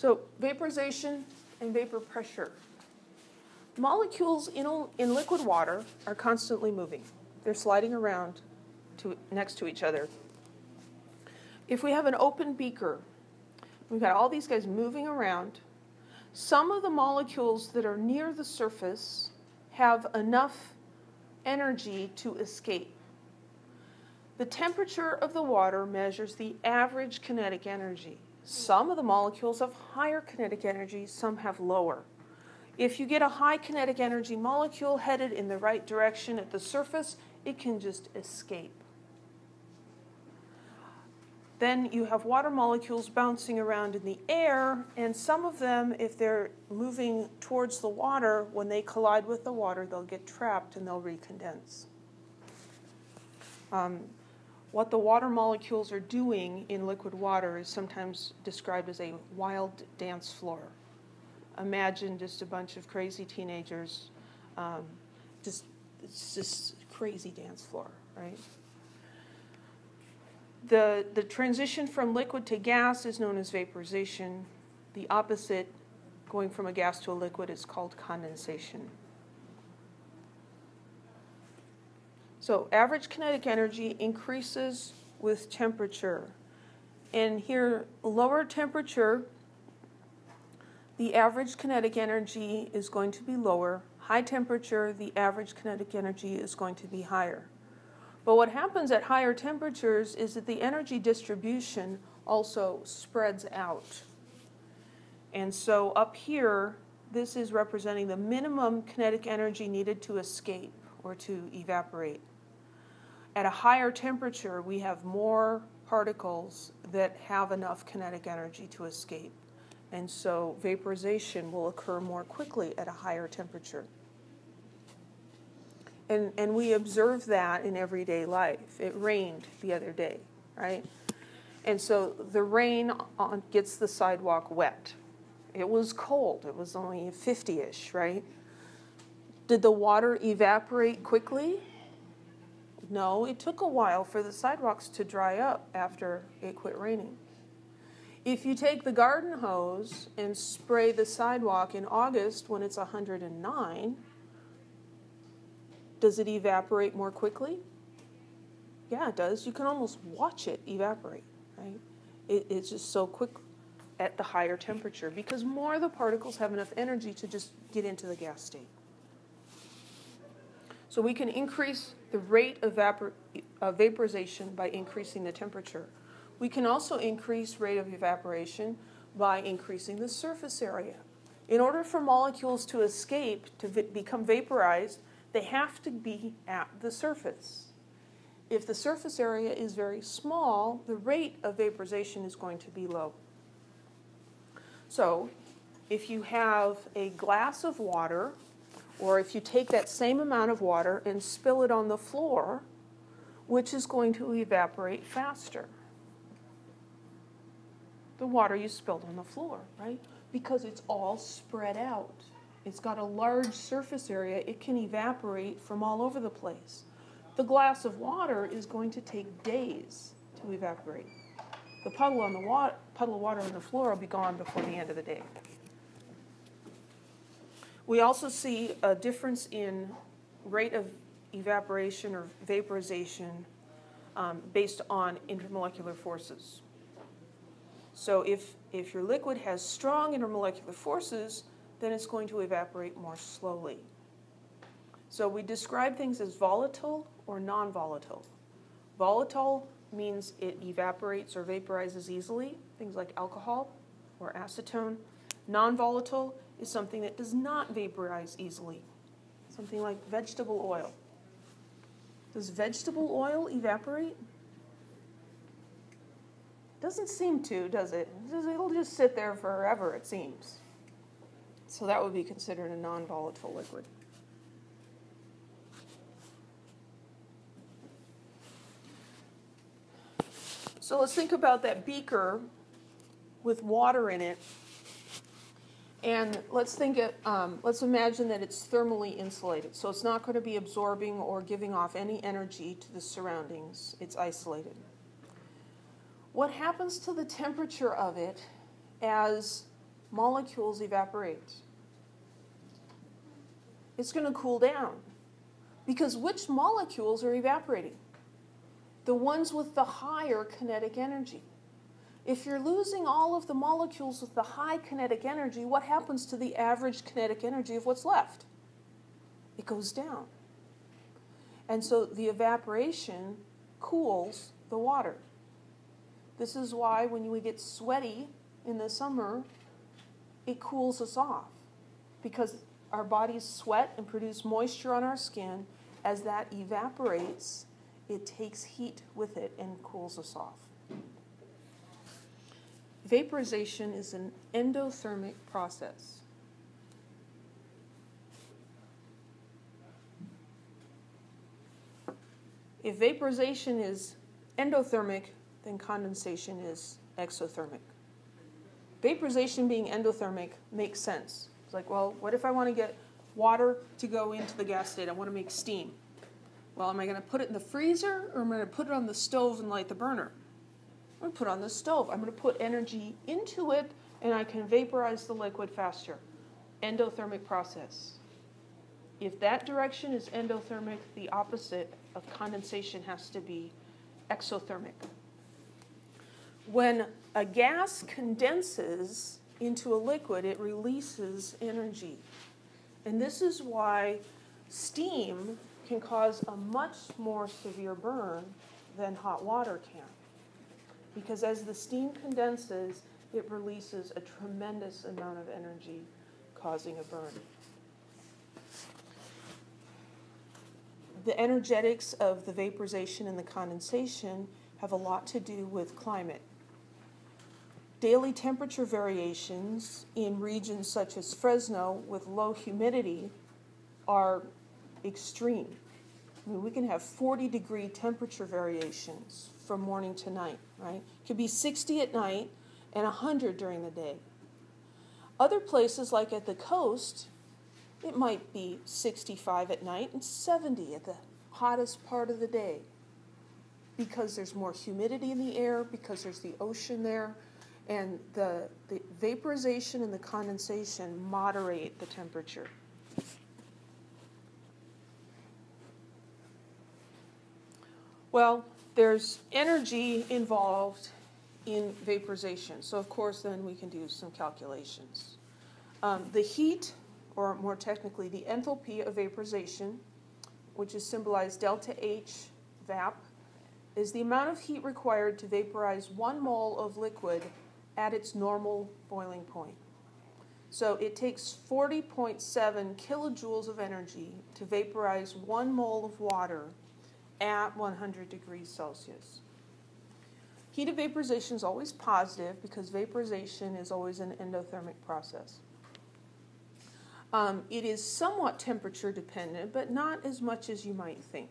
So vaporization and vapor pressure. Molecules in, in liquid water are constantly moving. They're sliding around to, next to each other. If we have an open beaker, we've got all these guys moving around. Some of the molecules that are near the surface have enough energy to escape. The temperature of the water measures the average kinetic energy. Some of the molecules have higher kinetic energy, some have lower. If you get a high kinetic energy molecule headed in the right direction at the surface, it can just escape. Then you have water molecules bouncing around in the air, and some of them, if they're moving towards the water, when they collide with the water, they'll get trapped and they'll recondense. Um, what the water molecules are doing in liquid water is sometimes described as a wild dance floor. Imagine just a bunch of crazy teenagers, um, just it's just crazy dance floor, right? The, the transition from liquid to gas is known as vaporization. The opposite, going from a gas to a liquid, is called condensation. So average kinetic energy increases with temperature. And here, lower temperature, the average kinetic energy is going to be lower. High temperature, the average kinetic energy is going to be higher. But what happens at higher temperatures is that the energy distribution also spreads out. And so up here, this is representing the minimum kinetic energy needed to escape or to evaporate. At a higher temperature, we have more particles that have enough kinetic energy to escape. And so vaporization will occur more quickly at a higher temperature. And, and we observe that in everyday life. It rained the other day, right? And so the rain on, gets the sidewalk wet. It was cold, it was only 50 ish, right? Did the water evaporate quickly? No, it took a while for the sidewalks to dry up after it quit raining. If you take the garden hose and spray the sidewalk in August when it's 109, does it evaporate more quickly? Yeah, it does. You can almost watch it evaporate, right? It, it's just so quick at the higher temperature because more of the particles have enough energy to just get into the gas state. So we can increase the rate of vapor, vaporization by increasing the temperature. We can also increase rate of evaporation by increasing the surface area. In order for molecules to escape, to vi- become vaporized, they have to be at the surface. If the surface area is very small, the rate of vaporization is going to be low. So, if you have a glass of water, or if you take that same amount of water and spill it on the floor, which is going to evaporate faster? The water you spilled on the floor, right? Because it's all spread out. It's got a large surface area, it can evaporate from all over the place. The glass of water is going to take days to evaporate. The puddle on the wa- puddle of water on the floor will be gone before the end of the day. We also see a difference in rate of evaporation or vaporization um, based on intermolecular forces. So if, if your liquid has strong intermolecular forces, then it's going to evaporate more slowly. So we describe things as volatile or non volatile. Means it evaporates or vaporizes easily, things like alcohol or acetone. Non volatile is something that does not vaporize easily, something like vegetable oil. Does vegetable oil evaporate? Doesn't seem to, does it? It'll just sit there forever, it seems. So that would be considered a non volatile liquid. So let's think about that beaker with water in it. And let's think it, um, let's imagine that it's thermally insulated. So it's not going to be absorbing or giving off any energy to the surroundings. It's isolated. What happens to the temperature of it as molecules evaporate? It's going to cool down. Because which molecules are evaporating? The ones with the higher kinetic energy. If you're losing all of the molecules with the high kinetic energy, what happens to the average kinetic energy of what's left? It goes down. And so the evaporation cools the water. This is why when we get sweaty in the summer, it cools us off because our bodies sweat and produce moisture on our skin. As that evaporates, it takes heat with it and cools us off. Vaporization is an endothermic process. If vaporization is endothermic, then condensation is exothermic. Vaporization being endothermic makes sense. It's like, well, what if I want to get water to go into the gas state? I want to make steam. Well, am I going to put it in the freezer or am I going to put it on the stove and light the burner? I'm going to put on the stove. I'm going to put energy into it and I can vaporize the liquid faster. Endothermic process. If that direction is endothermic, the opposite of condensation has to be exothermic. When a gas condenses into a liquid, it releases energy. And this is why steam can cause a much more severe burn than hot water can. Because as the steam condenses, it releases a tremendous amount of energy, causing a burn. The energetics of the vaporization and the condensation have a lot to do with climate. Daily temperature variations in regions such as Fresno with low humidity are extreme. I mean, we can have 40 degree temperature variations from morning to night, right? It could be 60 at night and 100 during the day. Other places, like at the coast, it might be 65 at night and 70 at the hottest part of the day because there's more humidity in the air, because there's the ocean there, and the, the vaporization and the condensation moderate the temperature. Well, there's energy involved in vaporization. So, of course, then we can do some calculations. Um, the heat, or more technically, the enthalpy of vaporization, which is symbolized delta H vap, is the amount of heat required to vaporize one mole of liquid at its normal boiling point. So it takes 40.7 kilojoules of energy to vaporize one mole of water at 100 degrees Celsius. Heat of vaporization is always positive because vaporization is always an endothermic process. Um, it is somewhat temperature dependent, but not as much as you might think.